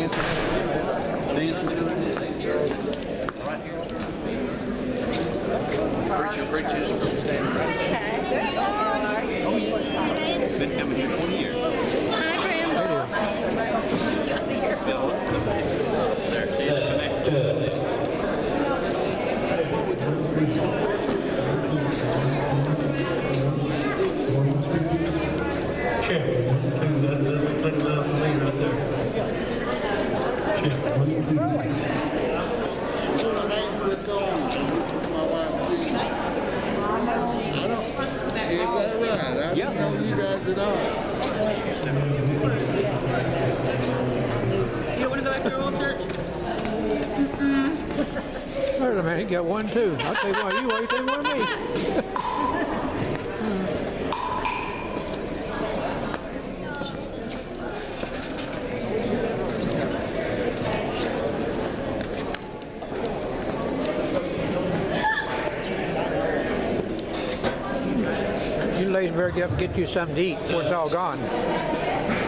it. Preaching I didn't know you guys at all. You don't want to go back to your old church? Wait a minute, you got one too. I'll tell you what, you wait till one of me. ladies and get you something to eat before it's all gone.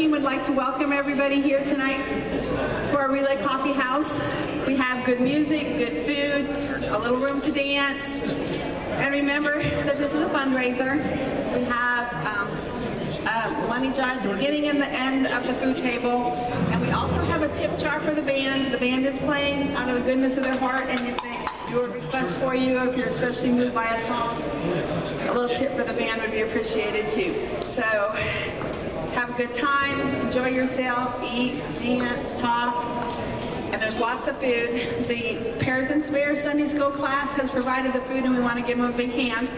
Team would like to welcome everybody here tonight for our Relay Coffee House. We have good music, good food, a little room to dance. And remember that this is a fundraiser. We have um, uh, money jar at the beginning and the end of the food table. And we also have a tip jar for the band. The band is playing out of the goodness of their heart. And if they do a request for you, if you're especially moved by a song, a little tip for the band would be appreciated too. So have a good time, enjoy yourself, eat, dance, talk, and there's lots of food. The Pairs and Spares Sunday School class has provided the food and we want to give them a big hand.